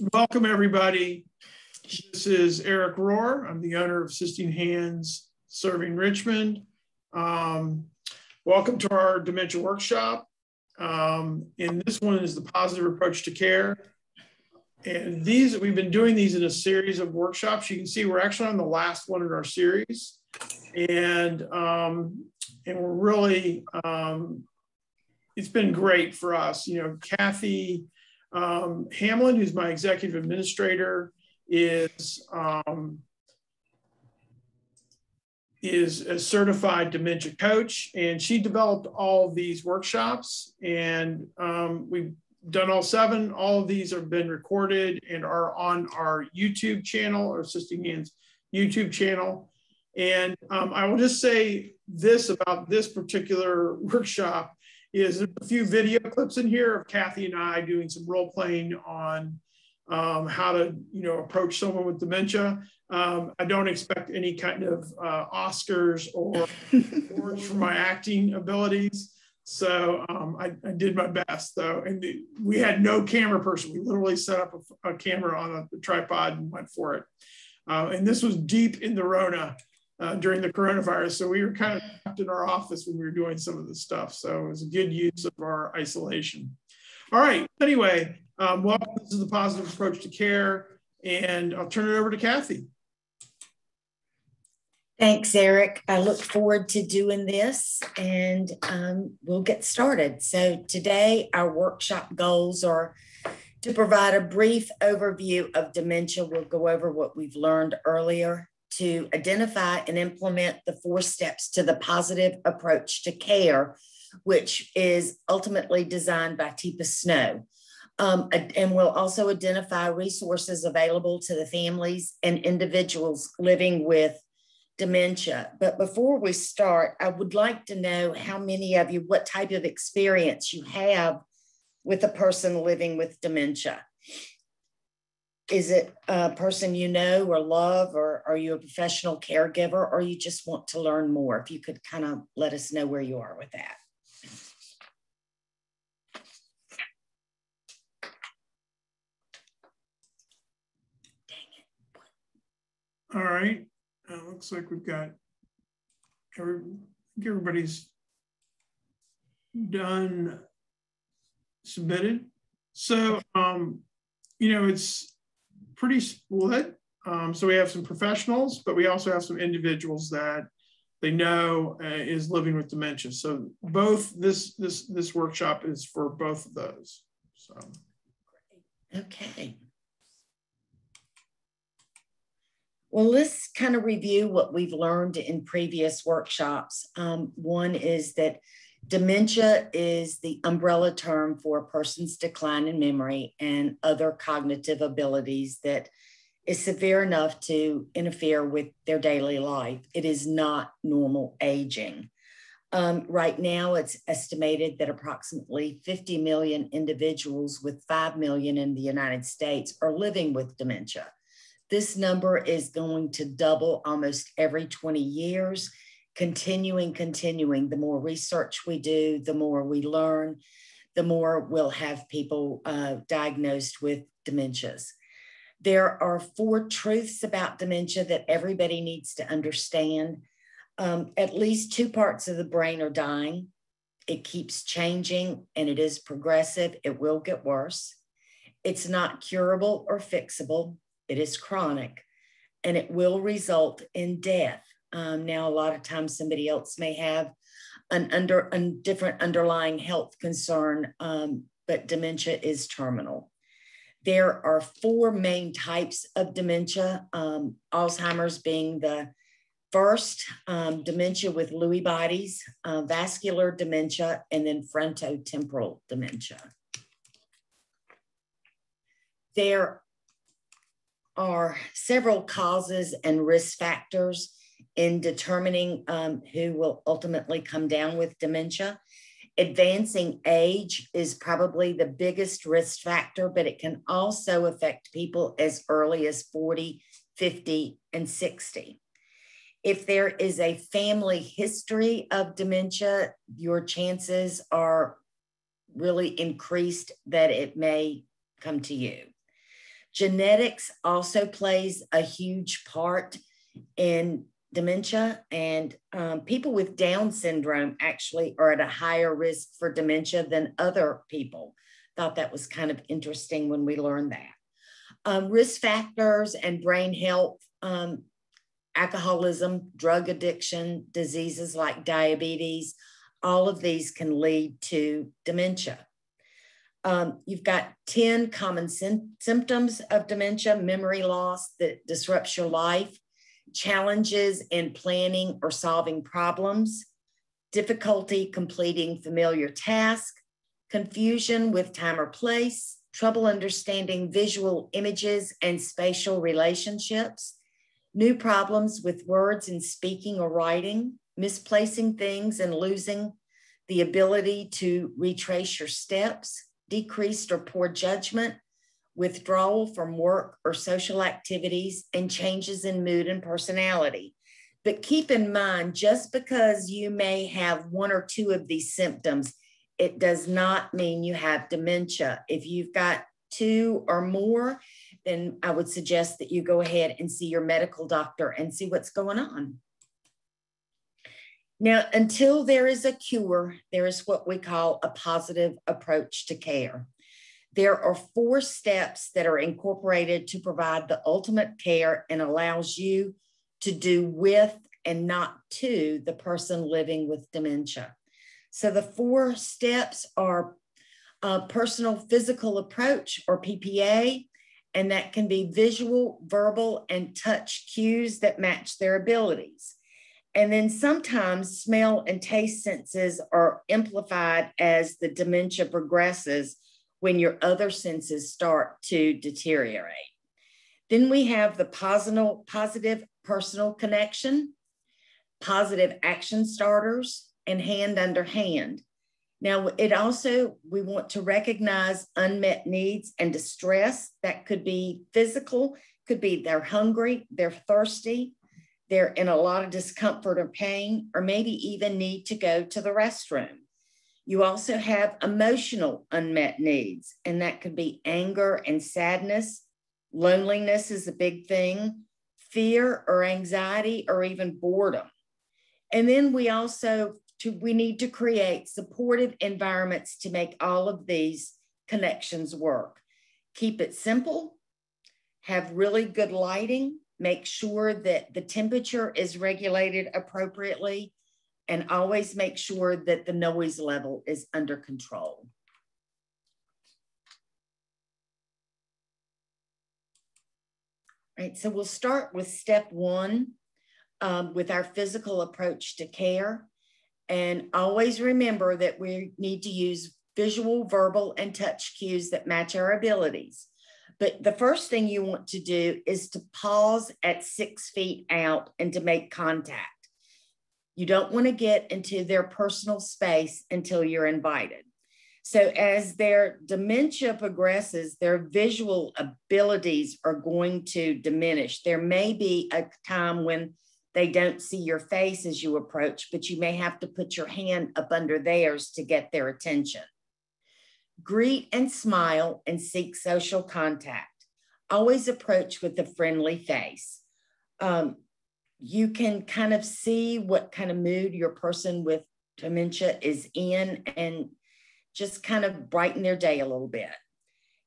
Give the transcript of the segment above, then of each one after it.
welcome everybody. This is Eric Rohr. I'm the owner of Assisting Hands Serving Richmond. Um, welcome to our dementia workshop. Um, and this one is the positive approach to care. And these, we've been doing these in a series of workshops. You can see we're actually on the last one in our series. And, um, and we're really, um, it's been great for us. You know, Cathy um, Hamlin, who's my executive administrator, is um, is a certified dementia coach, and she developed all these workshops. And um, we've done all seven. All of these have been recorded and are on our YouTube channel, or Assisting Hands YouTube channel. And um, I will just say this about this particular workshop is a few video clips in here of Cathy and I doing some role playing on um, how to, you know, approach someone with dementia. Um, I don't expect any kind of uh, Oscars or awards for my acting abilities. So um, I, I, did my best though. And the, we had no camera person. We literally set up a, a camera on a, a, tripod and went for it. Uh, and this was deep in the Rona uh, during the coronavirus. So we were kind of trapped in our office when we were doing some of this stuff. So it was a good use of our isolation. All right. Anyway, um, welcome. This is the positive approach to care. And I'll turn it over to Cathy. Thanks, Eric. I look forward to doing this and um, we'll get started. So, today our workshop goals are to provide a brief overview of dementia. We'll go over what we've learned earlier to identify and implement the four steps to the positive approach to care, which is ultimately designed by Teepa Snow. Um, and we'll also identify resources available to the families and individuals living with dementia. But before we start, I would like to know how many of you, what type of experience you have with a person living with dementia is it a person you know or love or are you a professional caregiver or you just want to learn more? If you could kind of let us know where you are with that. All right uh, looks like we've got every, everybody's done submitted. So um you know it's pretty split. Um, so we have some professionals, but we also have some individuals that they know uh, is living with dementia. So both this this this workshop is for both of those. So okay. Well, let's kind of review what we've learned in previous workshops. Um, one is that Dementia is the umbrella term for a person's decline in memory and other cognitive abilities that is severe enough to interfere with their daily life. It is not normal aging. Um, right now, it's estimated that approximately 50 million individuals with 5 million in the United States are living with dementia. This number is going to double almost every 20 years continuing, continuing. The more research we do, the more we learn, the more we'll have people uh, diagnosed with dementias. There are four truths about dementia that everybody needs to understand. Um, at least two parts of the brain are dying. It keeps changing and it is progressive. It will get worse. It's not curable or fixable. It is chronic and it will result in death. Um, now, a lot of times somebody else may have an under a different underlying health concern, um, but dementia is terminal. There are four main types of dementia, um, Alzheimer's being the first, um, dementia with Lewy bodies, uh, vascular dementia, and then frontotemporal dementia. There are several causes and risk factors in determining um, who will ultimately come down with dementia. Advancing age is probably the biggest risk factor, but it can also affect people as early as 40, 50, and 60. If there is a family history of dementia, your chances are really increased that it may come to you. Genetics also plays a huge part in dementia, and um, people with Down syndrome actually are at a higher risk for dementia than other people. Thought that was kind of interesting when we learned that. Um, risk factors and brain health, um, alcoholism, drug addiction, diseases like diabetes, all of these can lead to dementia. Um, you've got 10 common symptoms of dementia, memory loss that disrupts your life, challenges in planning or solving problems, difficulty completing familiar tasks, confusion with time or place, trouble understanding visual images and spatial relationships, new problems with words in speaking or writing, misplacing things and losing the ability to retrace your steps, decreased or poor judgment, withdrawal from work or social activities, and changes in mood and personality. But keep in mind, just because you may have one or two of these symptoms, it does not mean you have dementia. If you've got two or more, then I would suggest that you go ahead and see your medical doctor and see what's going on. Now, until there is a cure, there is what we call a positive approach to care. There are four steps that are incorporated to provide the ultimate care and allows you to do with and not to the person living with dementia. So the four steps are a personal physical approach or PPA, and that can be visual, verbal, and touch cues that match their abilities. And then sometimes smell and taste senses are amplified as the dementia progresses when your other senses start to deteriorate. Then we have the positive, positive personal connection, positive action starters, and hand under hand. Now, it also, we want to recognize unmet needs and distress. That could be physical, could be they're hungry, they're thirsty, they're in a lot of discomfort or pain, or maybe even need to go to the restroom. You also have emotional unmet needs, and that could be anger and sadness. Loneliness is a big thing, fear or anxiety, or even boredom. And then we also to, we need to create supportive environments to make all of these connections work. Keep it simple, have really good lighting, make sure that the temperature is regulated appropriately, and always make sure that the noise level is under control. All right, so we'll start with step one um, with our physical approach to care. And always remember that we need to use visual, verbal, and touch cues that match our abilities. But the first thing you want to do is to pause at six feet out and to make contact. You don't want to get into their personal space until you're invited. So, as their dementia progresses, their visual abilities are going to diminish. There may be a time when they don't see your face as you approach, but you may have to put your hand up under theirs to get their attention. Greet and smile and seek social contact. Always approach with a friendly face. Um, you can kind of see what kind of mood your person with dementia is in and just kind of brighten their day a little bit.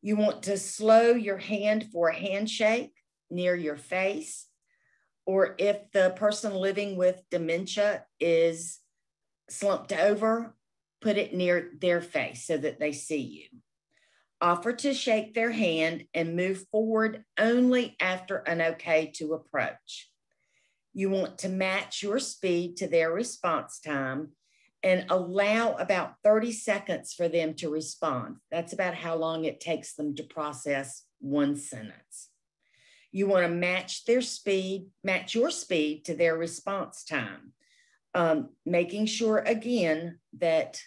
You want to slow your hand for a handshake near your face, or if the person living with dementia is slumped over, put it near their face so that they see you. Offer to shake their hand and move forward only after an okay to approach. You want to match your speed to their response time and allow about 30 seconds for them to respond. That's about how long it takes them to process one sentence. You want to match their speed, match your speed to their response time um, making sure again that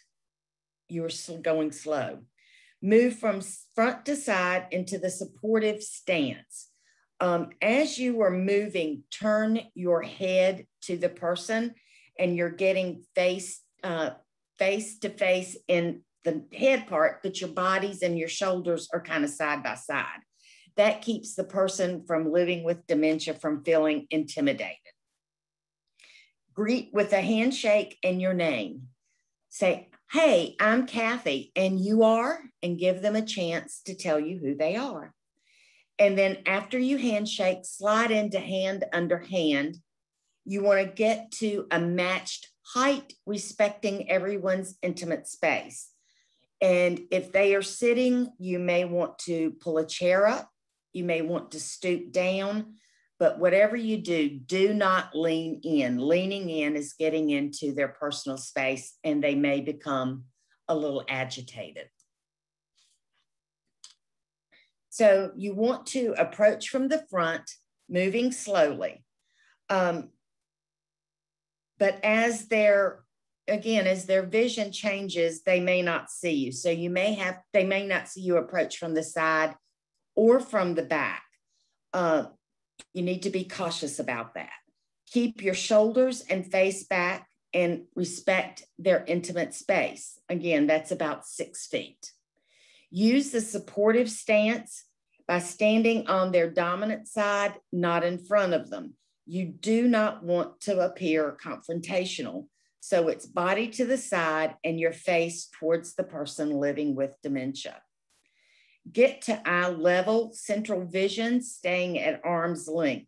you're going slow. Move from front to side into the supportive stance. Um, as you are moving, turn your head to the person and you're getting face uh, face to face in the head part, but your bodies and your shoulders are kind of side by side. that keeps the person from living with dementia from feeling intimidated. Greet with a handshake and your name. Say, Hey, I'm Cathy, and you are, and give them a chance to tell you who they are. And then after you handshake, slide into hand under hand. You want to get to a matched height, respecting everyone's intimate space. And if they are sitting, you may want to pull a chair up. You may want to stoop down. But whatever you do, do not lean in. Leaning in is getting into their personal space and they may become a little agitated. So you want to approach from the front, moving slowly. Um, but as their, again, as their vision changes, they may not see you. So you may have, they may not see you approach from the side or from the back. Uh, you need to be cautious about that. Keep your shoulders and face back and respect their intimate space. Again, that's about six feet. Use the supportive stance by standing on their dominant side, not in front of them. You do not want to appear confrontational. So it's body to the side and your face towards the person living with dementia. Get to eye level central vision, staying at arm's length.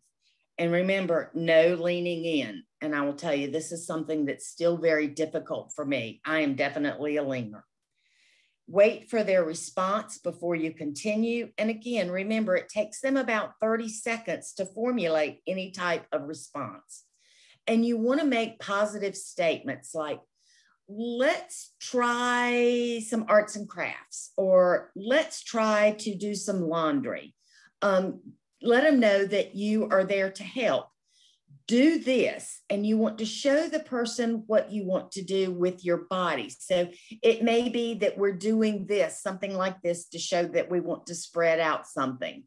And remember, no leaning in. And I will tell you, this is something that's still very difficult for me. I am definitely a leaner. Wait for their response before you continue. And again, remember, it takes them about 30 seconds to formulate any type of response. And you want to make positive statements like, let's try some arts and crafts, or let's try to do some laundry. Um, let them know that you are there to help do this and you want to show the person what you want to do with your body. So it may be that we're doing this, something like this, to show that we want to spread out something.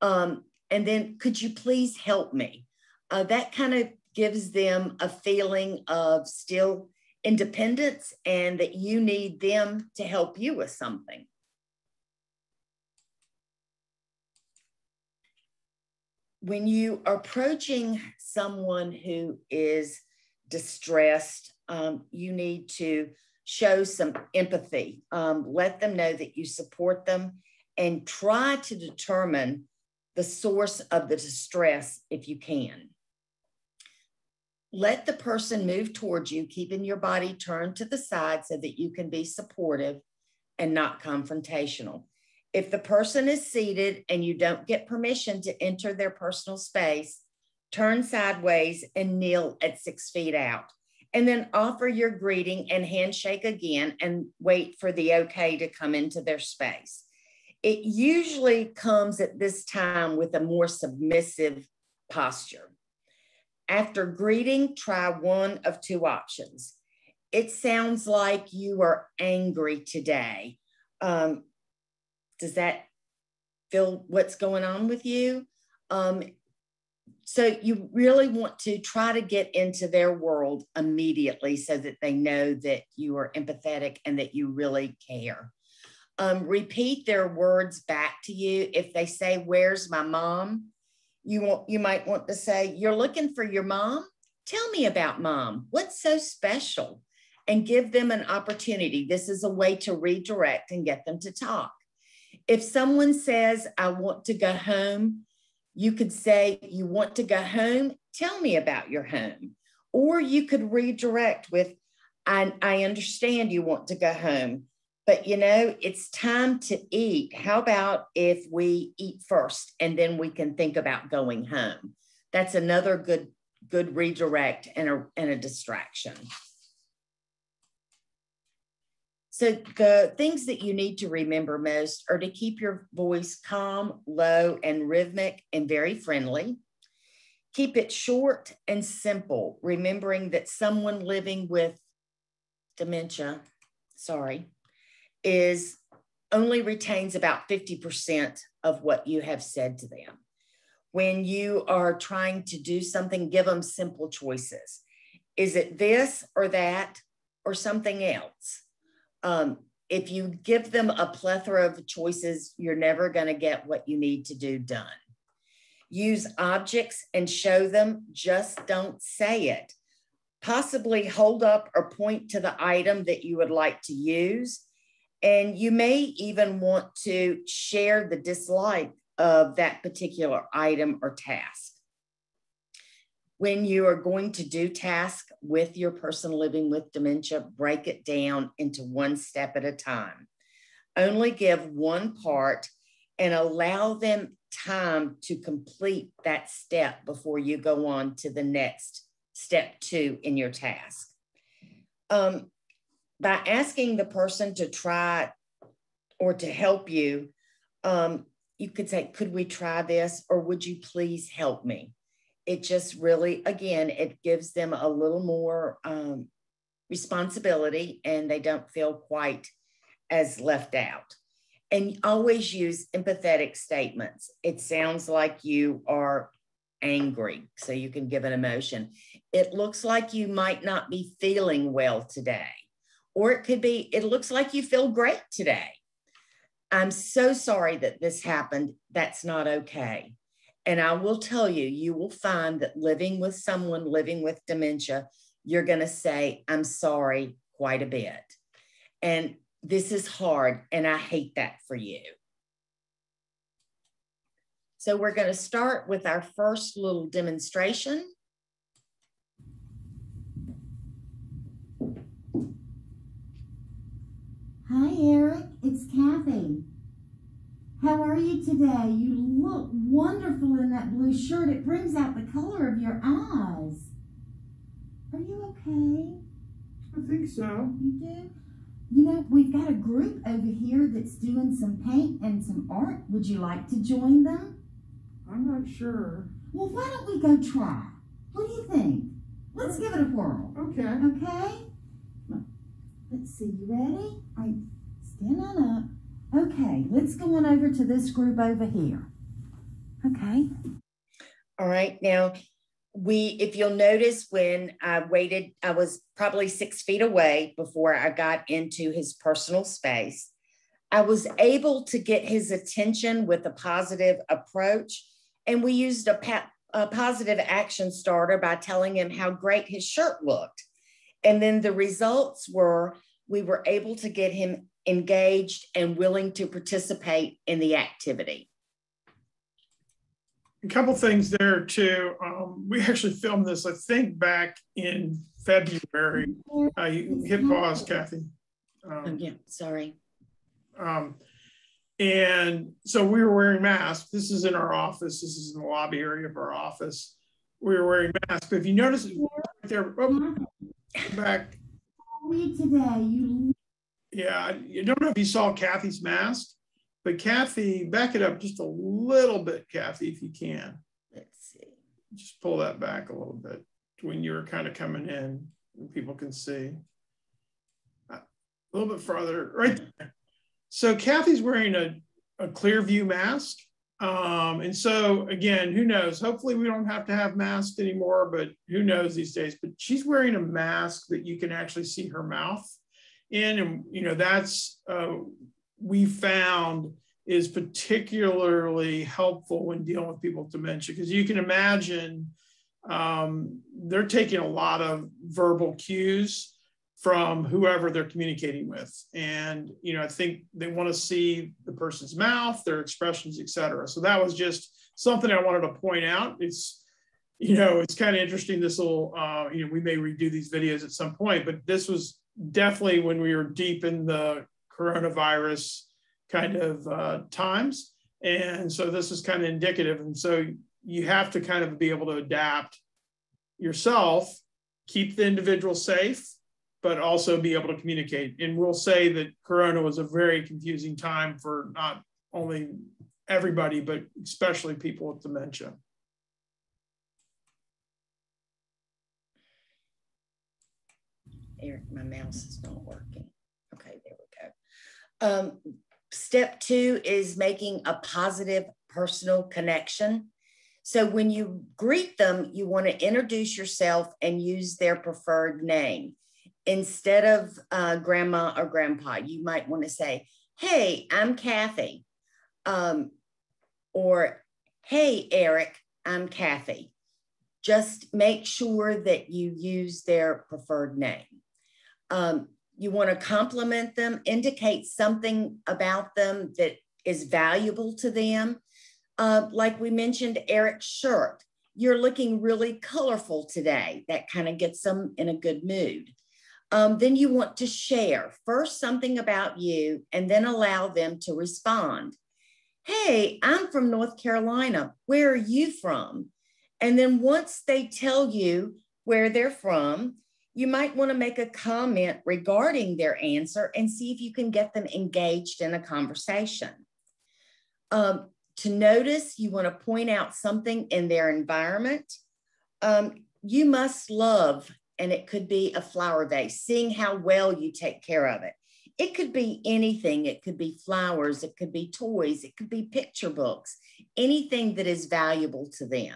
Um, and then, could you please help me? Uh, that kind of gives them a feeling of still independence and that you need them to help you with something. When you are approaching someone who is distressed, um, you need to show some empathy. Um, let them know that you support them and try to determine the source of the distress if you can. Let the person move towards you, keeping your body turned to the side so that you can be supportive and not confrontational. If the person is seated and you don't get permission to enter their personal space, turn sideways and kneel at six feet out. And then offer your greeting and handshake again and wait for the okay to come into their space. It usually comes at this time with a more submissive posture. After greeting, try one of two options. It sounds like you are angry today. Um, does that feel what's going on with you? Um, so you really want to try to get into their world immediately so that they know that you are empathetic and that you really care. Um, repeat their words back to you. If they say, "Where's my mom?" you want you might want to say, "You're looking for your mom." Tell me about mom. What's so special? And give them an opportunity. This is a way to redirect and get them to talk. If someone says, I want to go home, you could say, You want to go home? Tell me about your home. Or you could redirect with, I, I understand you want to go home, but you know, it's time to eat. How about if we eat first and then we can think about going home? That's another good good redirect and a, and a distraction. So, the things that you need to remember most are to keep your voice calm, low, and rhythmic and very friendly. Keep it short and simple, remembering that someone living with dementia, sorry, is only retains about 50% of what you have said to them. When you are trying to do something, give them simple choices. Is it this or that or something else? Um, if you give them a plethora of choices, you're never going to get what you need to do done. Use objects and show them, just don't say it. Possibly hold up or point to the item that you would like to use. And you may even want to share the dislike of that particular item or task. When you are going to do tasks with your person living with dementia, break it down into one step at a time. Only give one part and allow them time to complete that step before you go on to the next step two in your task. Um, by asking the person to try or to help you, um, you could say, Could we try this? Or would you please help me? It just really, again, it gives them a little more um, responsibility and they don't feel quite as left out. And always use empathetic statements. It sounds like you are angry, so you can give an emotion. It looks like you might not be feeling well today. Or it could be, it looks like you feel great today. I'm so sorry that this happened. That's not okay. And I will tell you, you will find that living with someone living with dementia, you're going to say, I'm sorry quite a bit. And this is hard. And I hate that for you. So we're going to start with our first little demonstration. Hi, Eric. It's Cathy. How are you today? You look wonderful in that blue shirt. It brings out the color of your eyes. Are you okay? I think so. You do? You know, we've got a group over here that's doing some paint and some art. Would you like to join them? I'm not sure. Well, why don't we go try? What do you think? Let's give it a whirl. Okay. Okay? Let's see, you ready? Right, stand on up. Okay, let's go on over to this group over here. Okay. All right, now we, if you'll notice, when I waited, I was probably six feet away before I got into his personal space. I was able to get his attention with a positive approach, and we used a, a positive action starter by telling him how great his shirt looked. And then the results were we were able to get him engaged and willing to participate in the activity. A couple things there too. Um, we actually filmed this, I think, back in February. Uh, you hit pause, Cathy. Um, oh, yeah, sorry. Um, and so we were wearing masks. This is in our office. This is in the lobby area of our office. We were wearing masks. But if you notice right there, oh, back. Me today, you. Yeah, I don't know if you saw Cathy's mask, but Cathy, back it up just a little bit, Cathy, if you can. Let's see. Just pull that back a little bit when you're kind of coming in and people can see. A little bit farther, right there. So Cathy's wearing a, a clear view mask. Um, and so again, who knows? Hopefully we don't have to have masks anymore, but who knows these days? But she's wearing a mask that you can actually see her mouth in, and you know that's uh, we found is particularly helpful when dealing with people with dementia because you can imagine um, they're taking a lot of verbal cues from whoever they're communicating with. And, you know, I think they want to see the person's mouth, their expressions, etc. So that was just something I wanted to point out. It's, you know, it's kind of interesting. This will, uh, you know, we may redo these videos at some point, but this was definitely when we were deep in the coronavirus kind of uh, times. And so this is kind of indicative. And so you have to kind of be able to adapt yourself, keep the individual safe, but also be able to communicate. And we'll say that Corona was a very confusing time for not only everybody, but especially people with dementia. Eric, my mouse is not working. Okay, there we go. Um, step two is making a positive personal connection. So when you greet them, you want to introduce yourself and use their preferred name instead of uh, grandma or grandpa, you might want to say, Hey, I'm Cathy. Um, or, Hey, Eric, I'm Cathy. Just make sure that you use their preferred name. Um, you want to compliment them, indicate something about them that is valuable to them. Uh, like we mentioned, Eric's shirt. You're looking really colorful today. That kind of gets them in a good mood. Um, then you want to share first something about you and then allow them to respond. Hey, I'm from North Carolina. Where are you from? And then once they tell you where they're from, you might want to make a comment regarding their answer and see if you can get them engaged in a conversation. Um, to notice, you want to point out something in their environment. Um, you must love, and it could be a flower vase, seeing how well you take care of it. It could be anything. It could be flowers. It could be toys. It could be picture books, anything that is valuable to them.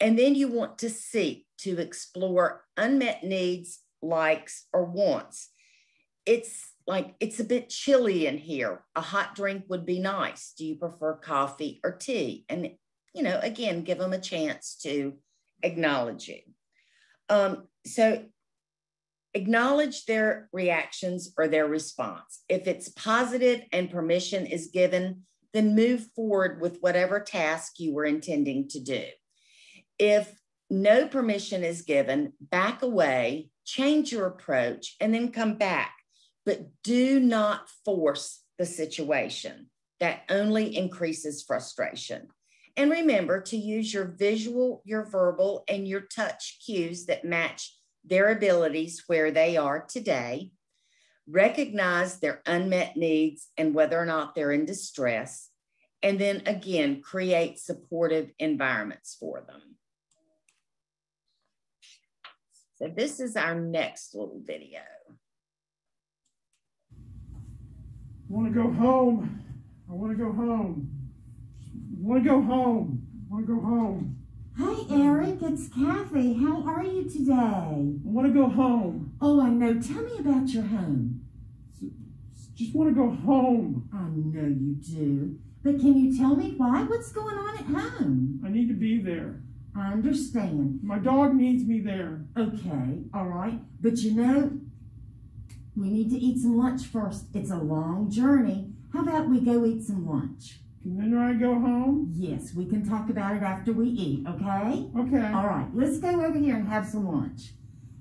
And then you want to seek to explore unmet needs, likes, or wants. It's like it's a bit chilly in here. A hot drink would be nice. Do you prefer coffee or tea? And, you know, again, give them a chance to acknowledge you. Um, so acknowledge their reactions or their response. If it's positive and permission is given, then move forward with whatever task you were intending to do. If no permission is given, back away, change your approach, and then come back. But do not force the situation. That only increases frustration. And remember to use your visual, your verbal, and your touch cues that match their abilities where they are today. Recognize their unmet needs and whether or not they're in distress. And then again, create supportive environments for them. So this is our next little video. I want to go home. I want to go home. I want to go home. I want to go home. Hi, Eric. It's Cathy. How are you today? I want to go home. Oh, I know. Tell me about your home. Just want to go home. I know you do. But can you tell me why? What's going on at home? I need to be there. I understand. My dog needs me there. Okay, all right. But you know, we need to eat some lunch first. It's a long journey. How about we go eat some lunch? And then I go home? Yes, we can talk about it after we eat, okay? Okay. All right, let's go over here and have some lunch.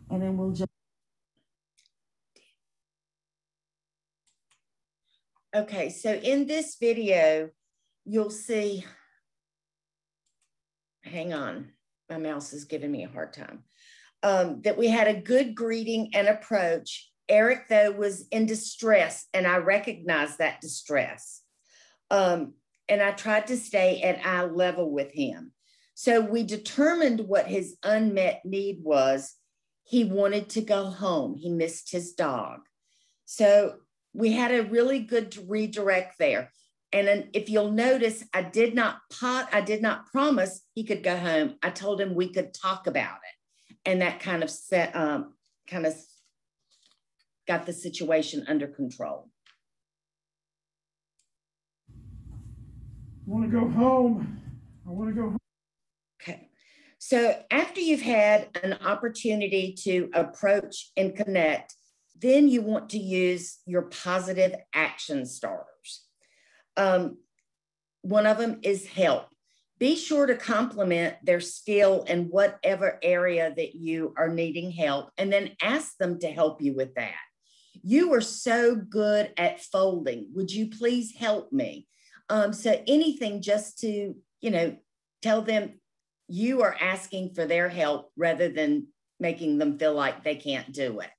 And then we'll just. Okay, so in this video, you'll see hang on, my mouse is giving me a hard time. Um, that we had a good greeting and approach. Eric, though, was in distress, and I recognized that distress. Um, and I tried to stay at eye level with him. So we determined what his unmet need was. He wanted to go home, he missed his dog. So we had a really good redirect there. And then if you'll notice, I did not pot, I did not promise he could go home. I told him we could talk about it. And that kind of set, um, kind of got the situation under control. I want to go home. I want to go home. Okay. So after you've had an opportunity to approach and connect, then you want to use your positive action starters. Um, one of them is help. Be sure to compliment their skill in whatever area that you are needing help, and then ask them to help you with that. You are so good at folding. Would you please help me? Um, so anything just to, you know, tell them you are asking for their help rather than making them feel like they can't do it.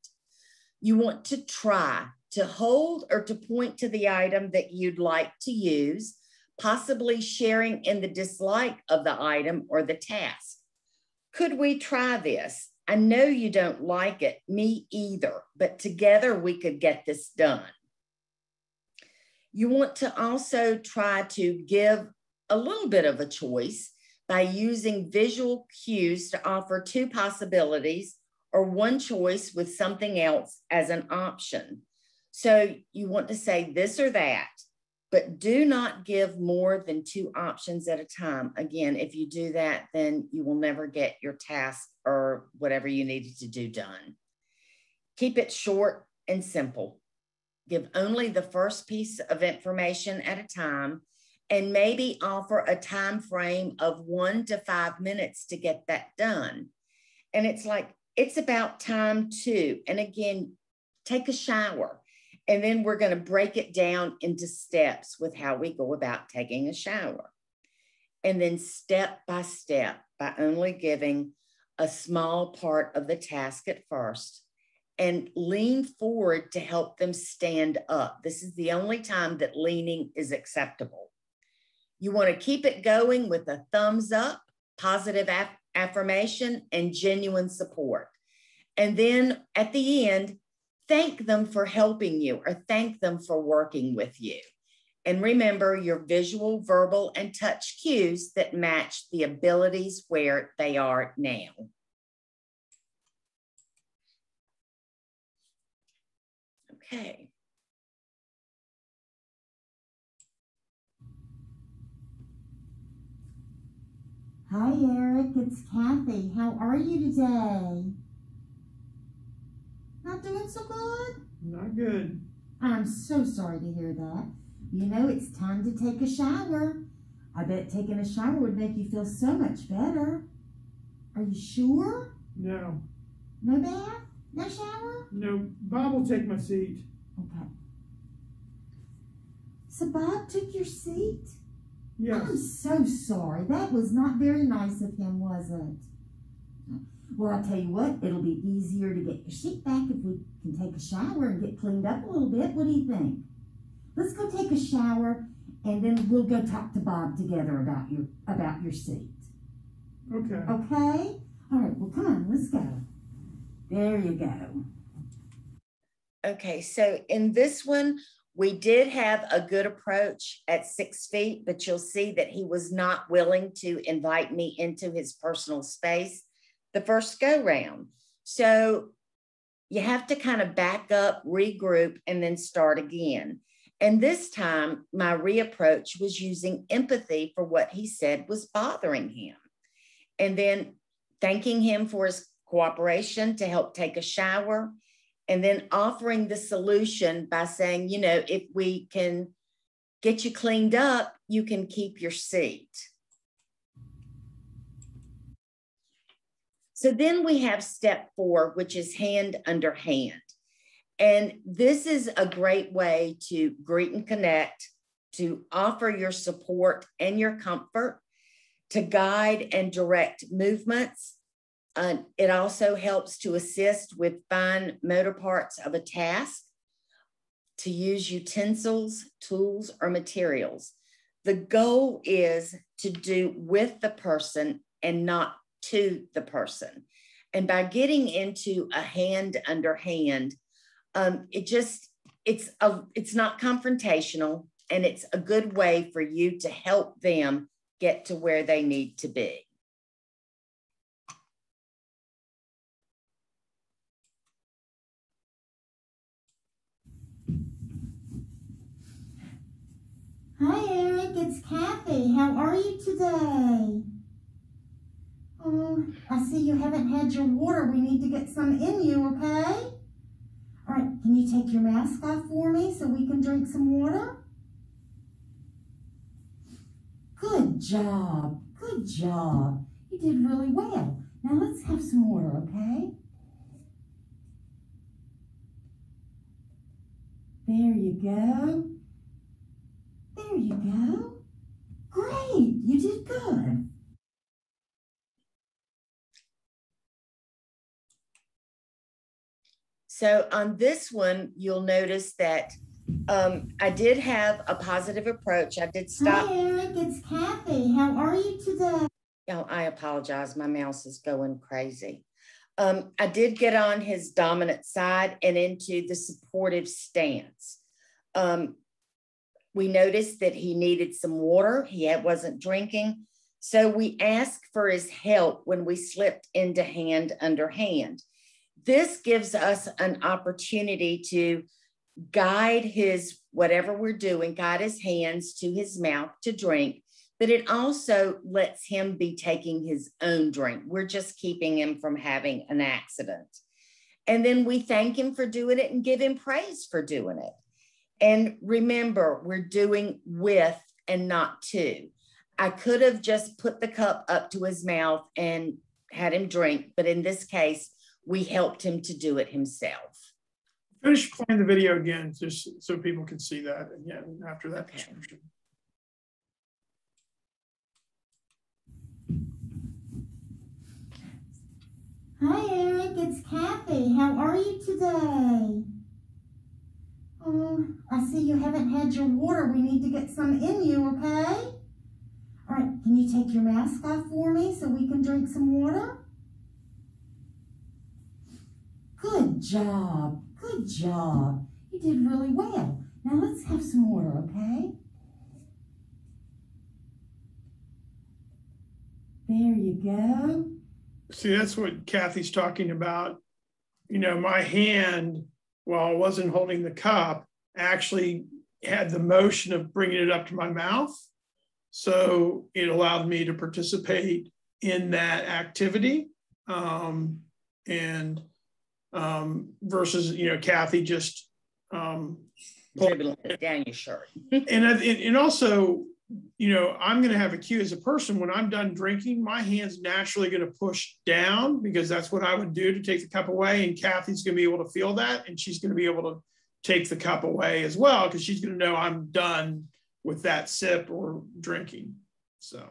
You want to try to hold or to point to the item that you'd like to use, possibly sharing in the dislike of the item or the task. Could we try this? I know you don't like it, me either, but together we could get this done. You want to also try to give a little bit of a choice by using visual cues to offer two possibilities or one choice with something else as an option. So you want to say this or that, but do not give more than two options at a time. Again, if you do that, then you will never get your task or whatever you needed to do done. Keep it short and simple. Give only the first piece of information at a time and maybe offer a time frame of one to five minutes to get that done. And it's like, it's about time too. And again, take a shower. And then we're going to break it down into steps with how we go about taking a shower. And then step by step, by only giving a small part of the task at first and lean forward to help them stand up. This is the only time that leaning is acceptable. You want to keep it going with a thumbs up, positive af- affirmation, and genuine support. And then at the end, thank them for helping you or thank them for working with you. And remember your visual, verbal, and touch cues that match the abilities where they are now. Okay. Hi, Eric. It's Cathy. How are you today? Not doing so good? Not good. I'm so sorry to hear that. You know, it's time to take a shower. I bet taking a shower would make you feel so much better. Are you sure? No. No bath? No shower? No. Bob will take my seat. Okay. So Bob took your seat? Yes. I'm so sorry. That was not very nice of him, was it? Well, I'll tell you what, it'll be easier to get your seat back if we can take a shower and get cleaned up a little bit. What do you think? Let's go take a shower and then we'll go talk to Bob together about your about your seat. Okay. Okay? All right, well come on, let's go. There you go. Okay, so in this one, we did have a good approach at six feet, but you'll see that he was not willing to invite me into his personal space the first go round. So you have to kind of back up, regroup, and then start again. And this time, my reapproach was using empathy for what he said was bothering him. And then thanking him for his cooperation to help take a shower and then offering the solution by saying, you know, if we can get you cleaned up, you can keep your seat. So then we have step four, which is hand under hand. And this is a great way to greet and connect, to offer your support and your comfort, to guide and direct movements, uh, it also helps to assist with fine motor parts of a task, to use utensils, tools, or materials. The goal is to do with the person and not to the person. And by getting into a hand under hand, um, it just it's a it's not confrontational and it's a good way for you to help them get to where they need to be. Hi, Eric. It's Cathy. How are you today? I see you haven't had your water. We need to get some in you, okay? All right, can you take your mask off for me so we can drink some water? Good job. Good job. You did really well. Now let's have some water, okay? There you go. There you go. Great, you did good. So on this one, you'll notice that um, I did have a positive approach. I did stop. Hi, Eric. It's Cathy. How are you today? Oh, I apologize. My mouse is going crazy. Um, I did get on his dominant side and into the supportive stance. Um, we noticed that he needed some water. He wasn't drinking. So we asked for his help when we slipped into hand under hand. This gives us an opportunity to guide his whatever we're doing, guide his hands to his mouth to drink, but it also lets him be taking his own drink. We're just keeping him from having an accident. And then we thank him for doing it and give him praise for doing it. And remember, we're doing with and not to. I could have just put the cup up to his mouth and had him drink, but in this case, we helped him to do it himself. Finish playing the video again, just so people can see that And yeah, after that okay. description. Hi, Eric. It's Cathy. How are you today? Oh, I see you haven't had your water. We need to get some in you, okay? All right, can you take your mask off for me so we can drink some water? Good job. Good job. You did really well. Now let's have some water, okay? There you go. See, that's what Cathy's talking about. You know, my hand, while I wasn't holding the cup, actually had the motion of bringing it up to my mouth. So it allowed me to participate in that activity. Um, and um, versus you know Cathy just um, dribbling it down your shirt. and and also you know I'm going to have a cue as a person when I'm done drinking, my hands naturally going to push down because that's what I would do to take the cup away, and Cathy's going to be able to feel that, and she's going to be able to take the cup away as well because she's going to know I'm done with that sip or drinking. So.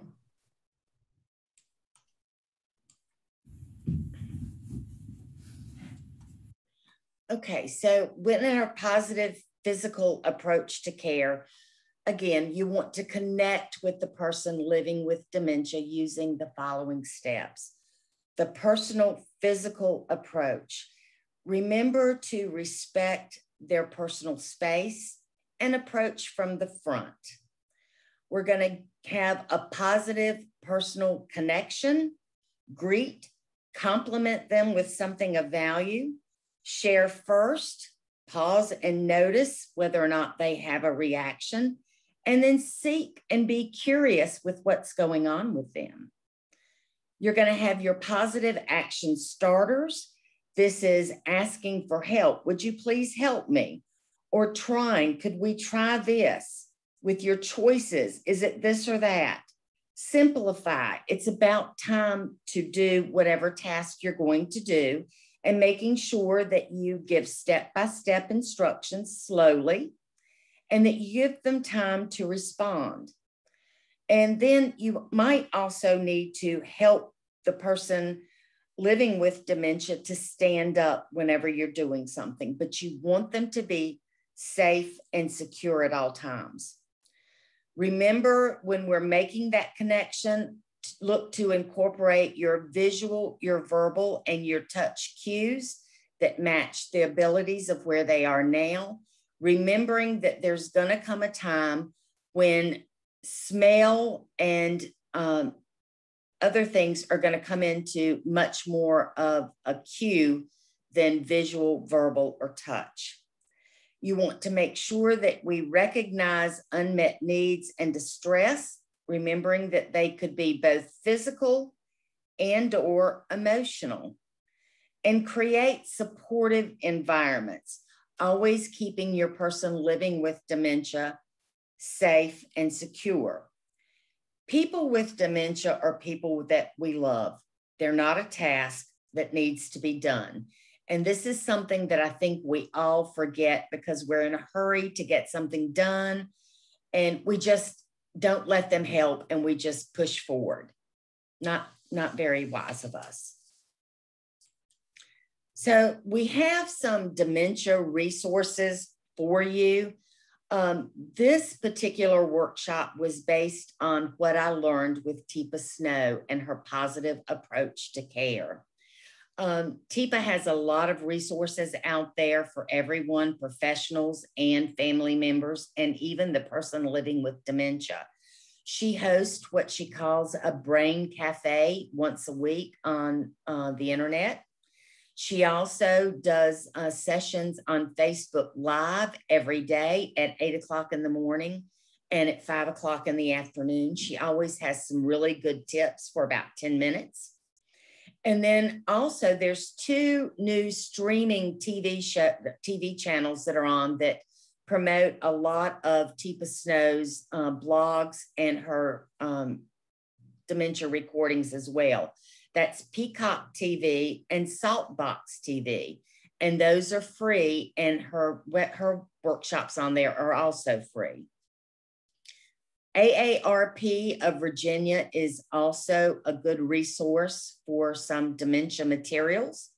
Okay, so within our positive physical approach to care, again, you want to connect with the person living with dementia using the following steps. The personal physical approach. Remember to respect their personal space and approach from the front. We're going to have a positive personal connection, greet, compliment them with something of value share first, pause and notice whether or not they have a reaction, and then seek and be curious with what's going on with them. You're going to have your positive action starters. This is asking for help. Would you please help me? Or trying, could we try this with your choices? Is it this or that? Simplify. It's about time to do whatever task you're going to do and making sure that you give step by step instructions slowly and that you give them time to respond. And then you might also need to help the person living with dementia to stand up whenever you're doing something, but you want them to be safe and secure at all times. Remember, when we're making that connection, look to incorporate your visual, your verbal, and your touch cues that match the abilities of where they are now, remembering that there's going to come a time when smell and um, other things are going to come into much more of a cue than visual, verbal, or touch. You want to make sure that we recognize unmet needs and distress remembering that they could be both physical and or emotional and create supportive environments always keeping your person living with dementia safe and secure. People with dementia are people that we love. They're not a task that needs to be done. And this is something that I think we all forget because we're in a hurry to get something done. And we just don't let them help and we just push forward. Not, not very wise of us. So we have some dementia resources for you. Um, this particular workshop was based on what I learned with Teepa Snow and her positive approach to care. Um, Teepa has a lot of resources out there for everyone, professionals and family members, and even the person living with dementia. She hosts what she calls a brain cafe once a week on uh, the internet. She also does uh, sessions on Facebook Live every day at eight o'clock in the morning and at five o'clock in the afternoon. She always has some really good tips for about 10 minutes. And then also there's two new streaming TV show, TV channels that are on that promote a lot of Teepa Snow's uh, blogs and her um, dementia recordings as well. That's Peacock TV and Saltbox TV. And those are free, and her, her workshops on there are also free. AARP of Virginia is also a good resource for some dementia materials.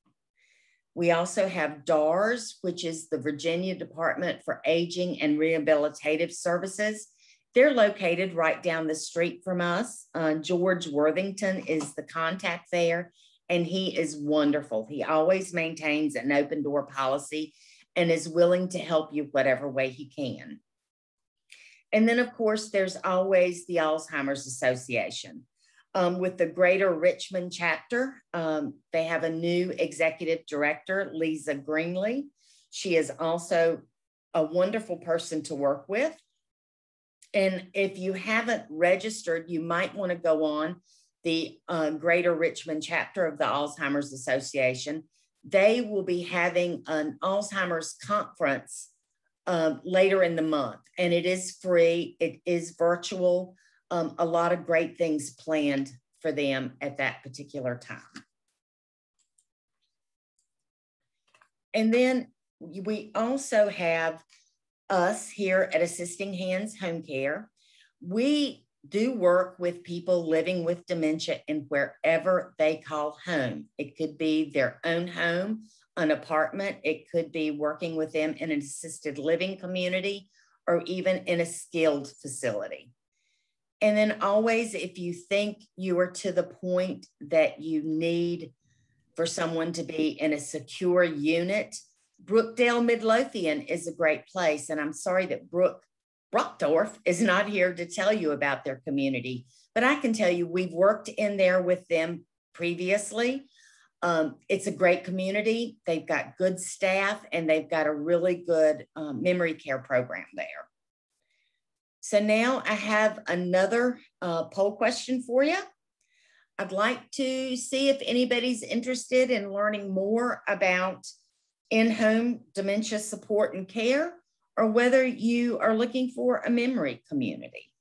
We also have DARS, which is the Virginia Department for Aging and Rehabilitative Services. They're located right down the street from us. Uh, George Worthington is the contact there, and he is wonderful. He always maintains an open door policy and is willing to help you whatever way he can. And then, of course, there's always the Alzheimer's Association. Um, with the Greater Richmond chapter, um, they have a new executive director, Lisa Greenlee. She is also a wonderful person to work with. And if you haven't registered, you might want to go on the uh, Greater Richmond chapter of the Alzheimer's Association. They will be having an Alzheimer's conference um, later in the month, and it is free, it is virtual. Um, a lot of great things planned for them at that particular time. And then we also have us here at Assisting Hands Home Care, we do work with people living with dementia in wherever they call home. It could be their own home, an apartment, it could be working with them in an assisted living community, or even in a skilled facility. And then always, if you think you are to the point that you need for someone to be in a secure unit, Brookdale Midlothian is a great place. And I'm sorry that Brooke Brockdorf is not here to tell you about their community, but I can tell you we've worked in there with them previously. Um, it's a great community. They've got good staff and they've got a really good um, memory care program there. So now I have another uh, poll question for you. I'd like to see if anybody's interested in learning more about in-home dementia support and care, or whether you are looking for a memory community.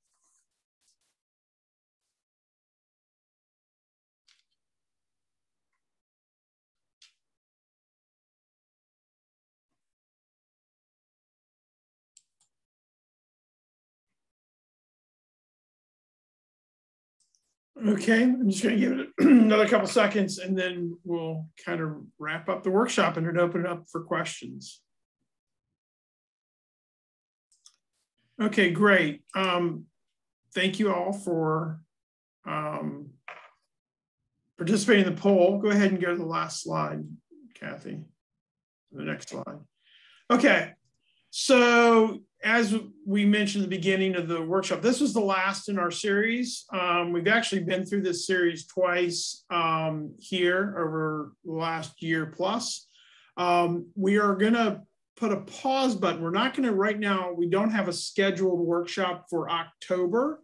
Okay, I'm just going to give it another couple seconds and then we'll kind of wrap up the workshop and open it up for questions. Okay, great. Um, thank you all for um, participating in the poll. Go ahead and go to the last slide, Cathy. The next slide. Okay, so as we mentioned at the beginning of the workshop, this was the last in our series. Um, we've actually been through this series twice um, here over the last year plus. Um, we are going to put a pause button. We're not going to right now, we don't have a scheduled workshop for October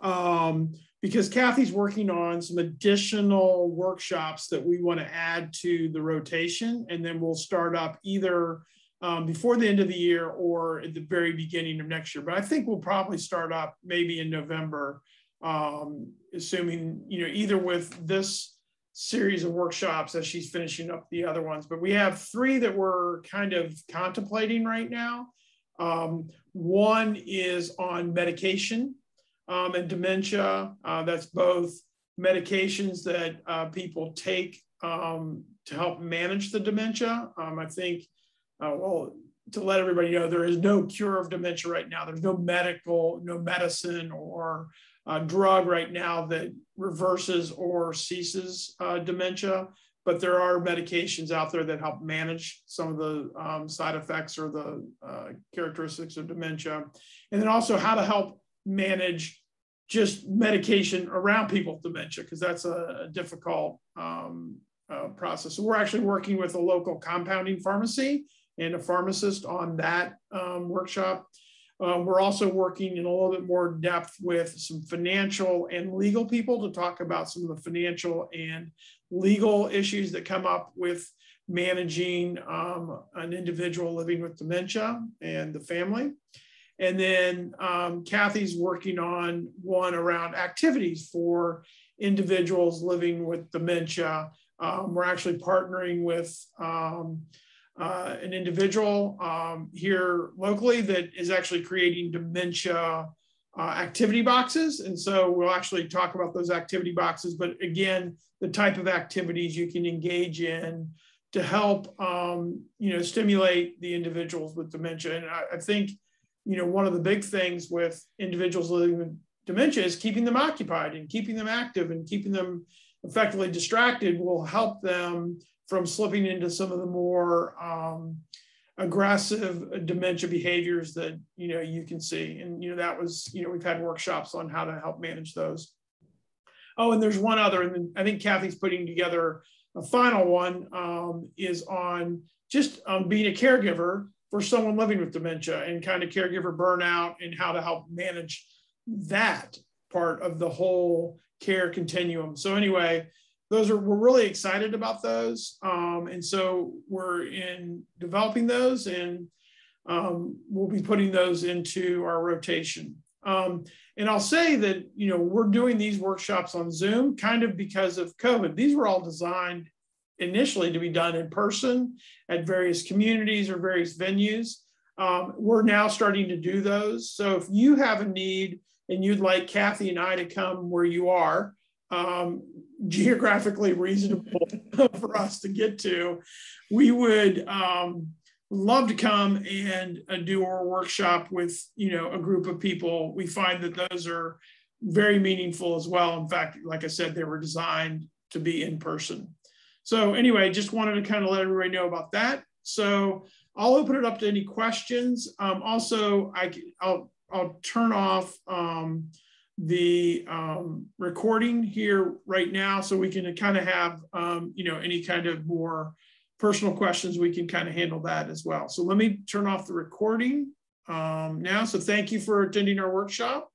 um, because Cathy's working on some additional workshops that we want to add to the rotation. And then we'll start up either um, before the end of the year or at the very beginning of next year. But I think we'll probably start up maybe in November, um, assuming, you know, either with this series of workshops as she's finishing up the other ones. But we have three that we're kind of contemplating right now. Um, one is on medication um, and dementia. Uh, that's both medications that uh, people take um, to help manage the dementia. Um, I think uh, well, to let everybody know, there is no cure of dementia right now. There's no medical, no medicine or uh, drug right now that reverses or ceases uh, dementia, but there are medications out there that help manage some of the um, side effects or the uh, characteristics of dementia. And then also how to help manage just medication around people with dementia, because that's a, a difficult um, uh, process. So we're actually working with a local compounding pharmacy and a pharmacist on that um, workshop. Um, we're also working in a little bit more depth with some financial and legal people to talk about some of the financial and legal issues that come up with managing um, an individual living with dementia and the family. And then um, Cathy's working on one around activities for individuals living with dementia. Um, we're actually partnering with um, uh, an individual um, here locally that is actually creating dementia uh, activity boxes. And so we'll actually talk about those activity boxes, but again, the type of activities you can engage in to help, um, you know, stimulate the individuals with dementia. And I, I think, you know, one of the big things with individuals living with dementia is keeping them occupied and keeping them active and keeping them effectively distracted will help them from slipping into some of the more um, aggressive dementia behaviors that you know you can see. And you know that was you know we've had workshops on how to help manage those. Oh and there's one other and i think cathy's putting together a final one um, is on just um, being a caregiver for someone living with dementia and kind of caregiver burnout and how to help manage that part of the whole care continuum. So anyway those are we're really excited about those. Um, and so we're in developing those and um, we'll be putting those into our rotation. Um, and i'll say that you know we're doing these workshops on zoom kind of because of covid. These were all designed initially to be done in person at various communities or various venues. Um, we're now starting to do those. So if you have a need and you'd like cathy and i to come where you are um, geographically reasonable for us to get to, we would um, love to come and uh, do our workshop with you know a group of people. We find that those are very meaningful as well. In fact, like I said, they were designed to be in person. So anyway, just wanted to kind of let everybody know about that. So I'll open it up to any questions. Um, also, I, I'll, I'll turn off um, the um, recording here right now so we can kind of have, um, you know, any kind of more personal questions, we can kind of handle that as well. So let me turn off the recording um, now. So thank you for attending our workshop.